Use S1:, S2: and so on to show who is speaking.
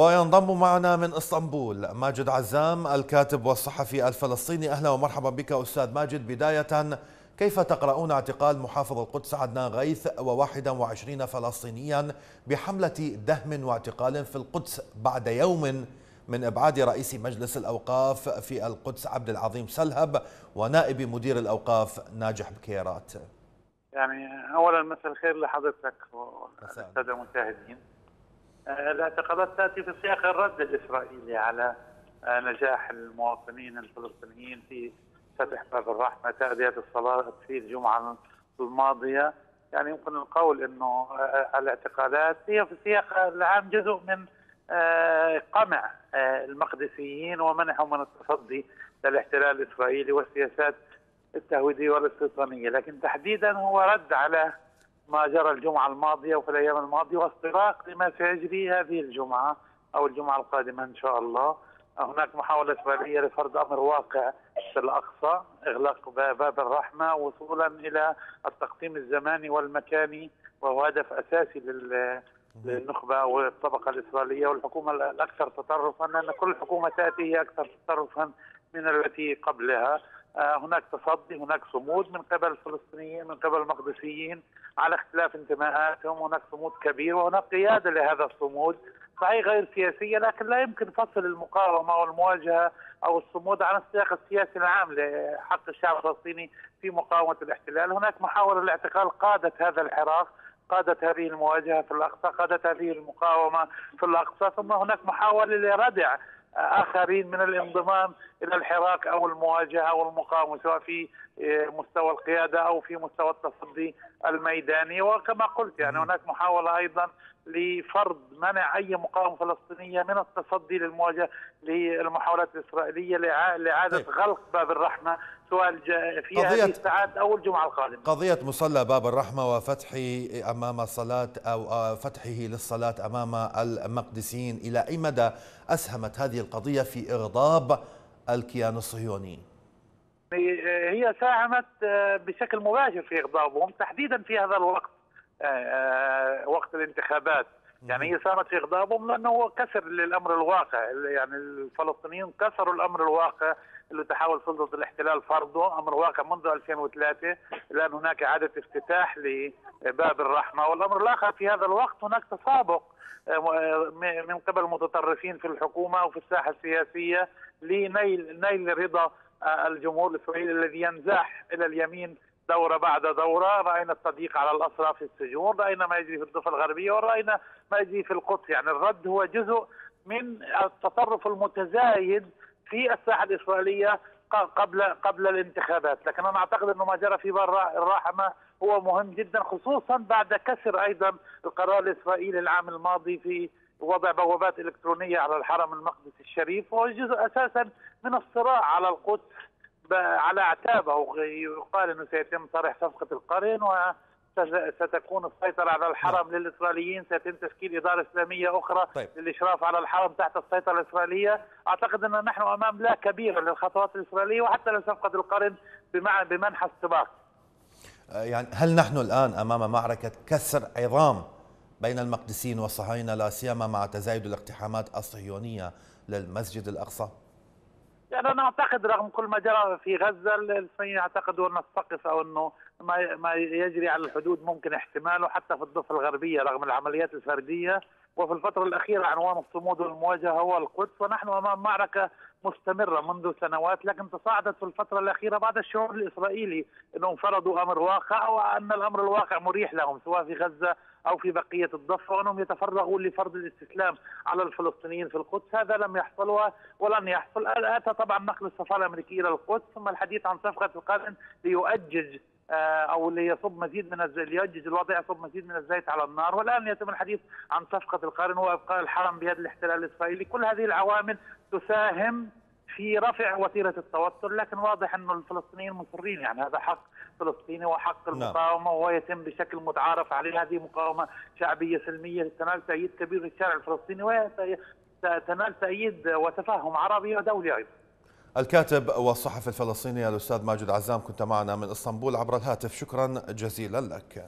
S1: وينضم معنا من إسطنبول ماجد عزام الكاتب والصحفي الفلسطيني أهلا ومرحبا بك أستاذ ماجد بداية كيف تقرؤون اعتقال محافظ القدس عدنان غيث و21 فلسطينيا بحملة دهم واعتقال في القدس بعد يوم من إبعاد رئيس مجلس الأوقاف في القدس عبد العظيم سلهب ونائب مدير الأوقاف ناجح بكيرات.
S2: يعني اولا مساء الخير لحضرتك والسادة المشاهدين. الاعتقالات تاتي في سياق الرد الإسرائيلي على نجاح المواطنين الفلسطينيين في فتح باب الرحمة تأدية الصلاة في الجمعة الماضية. يعني يمكن القول إنه الاعتقالات هي في سياق العام جزء من قمع المقدسيين ومنعهم من التصدي للاحتلال الإسرائيلي والسياسات التهويدية والاستيطانية، لكن تحديدا هو رد على ما جرى الجمعة الماضية وفي الأيام الماضية واستراق لما سيجري هذه الجمعة أو الجمعة القادمة إن شاء الله. هناك محاولة إسرائيلية لفرض أمر واقع في الأقصى إغلاق باب الرحمة وصولا إلى التقسيم الزماني والمكاني وهو هدف أساسي للنخبة والطبقة الإسرائيلية والحكومة الأكثر تطرفا لأن كل حكومة تأتي هي أكثر تطرفا من التي قبلها. هناك تصدي هناك صمود من قبل الفلسطينيين من قبل المقدسيين على اختلاف انتماءاتهم. هناك صمود كبير وهناك قيادة لهذا الصمود صحيح غير سياسية لكن لا يمكن فصل المقاومة والمواجهة أو الصمود عن السياق السياسي العام لحق الشعب الفلسطيني في مقاومة الاحتلال، هناك محاولة الاعتقال قادت هذا الحراك قادت هذه المواجهة في الأقصى، قادت هذه المقاومة في الأقصى، ثم هناك محاولة لردع آخرين من الانضمام إلى الحراك أو المواجهة أو المقاومة سواء في مستوى القيادة أو في مستوى التصدي الميداني. وكما قلت يعني هناك محاولة أيضا لفرض منع أي مقاومة فلسطينية من التصدي للمواجهة للمحاولات الإسرائيلية لإعادة طيب. غلق باب الرحمة سواء في هذه الساعات أو الجمعه القادمة.
S1: قضية مصلى باب الرحمة وفتحه أمام الصلاه أو فتحه للصلاة أمام المقدسيين إلى أي مدى أسهمت هذه القضية في إغضاب الكيان الصهيوني؟
S2: هي ساهمت بشكل مباشر في إغضابهم تحديدا في هذا الوقت وقت الانتخابات. يعني هي ساهمت في اغضابهم لأنه هو كسر للأمر الواقع. يعني الفلسطينيين كسروا الأمر الواقع اللي تحاول سلطة الاحتلال فرضه أمر واقع منذ 2003 لأن هناك إعادة افتتاح لباب الرحمة. والأمر الآخر في هذا الوقت هناك تسابق من قبل المتطرفين في الحكومة وفي الساحة السياسية لنيل نيل رضا الجمهور الإسرائيلي الذي ينزاح إلى اليمين دورة بعد دورة، رأينا التضييق على الاسرى في السجون، رأينا ما يجري في الضفة الغربية ورأينا ما يجري في القدس، يعني الرد هو جزء من التطرف المتزايد في الساحة الإسرائيلية قبل قبل الانتخابات، لكن أنا أعتقد أنه ما جرى في الرحمة هو مهم جدا خصوصا بعد كسر أيضا القرار الإسرائيلي العام الماضي في وضع بوابات إلكترونية على الحرم المقدسي الشريف وهو جزء أساسا من الصراع على القدس. على اعتابه يقال إنه سيتم طرح صفقة القرن وستكون السيطرة على الحرم طيب. للإسرائيليين سيتم تشكيل إدارة إسلامية أخرى طيب. للإشراف على الحرم تحت السيطرة الإسرائيلية أعتقد أن نحن أمام لا كبيرة للخطوات الإسرائيلية وحتى لصفقة القرن بمنح السباق
S1: يعني هل نحن الآن أمام معركة كسر عظام بين المقدسيين والصهاينة لا سيما مع تزايد الاقتحامات الصهيونية للمسجد الأقصى؟
S2: أنا اعتقد رغم كل ما جرى في غزة الصهاينه يعتقدوا ان السقف أو أنه ما ما يجري على الحدود ممكن احتماله حتى في الضفة الغربية رغم العمليات الفردية. وفي الفترة الأخيرة عنوان الصمود والمواجهة هو القدس ونحن أمام معركة مستمرة منذ سنوات لكن تصاعدت في الفترة الأخيرة بعد الشعور الإسرائيلي انهم فرضوا أمر واقع وأن الأمر الواقع مريح لهم سواء في غزة أو في بقية الضفة وأنهم يتفرغوا لفرض الاستسلام على الفلسطينيين في القدس. هذا لم يحصل ولن يحصل. أتى طبعا نقل السفارة الأمريكية إلى القدس ثم الحديث عن صفقة القرن ليؤجج أو ليصب مزيد من الزيت ليؤجج الوضع يصب مزيد من الزيت على النار. والآن يتم الحديث عن صفقة القرن وإبقاء الحرم بيد الاحتلال الإسرائيلي. كل هذه العوامل تساهم في رفع وتيرة التوتر لكن واضح انه الفلسطينيين مصرين يعني هذا حق فلسطيني وحق المقاومة وهو يتم بشكل متعارف عليه. هذه مقاومة شعبية سلمية تنال تأييد كبير في الشارع الفلسطيني وتنال تأييد وتفاهم عربي ودولي أيضا.
S1: الكاتب والصحفي الفلسطيني الأستاذ ماجد عزام كنت معنا من إسطنبول عبر الهاتف شكرا جزيلا لك.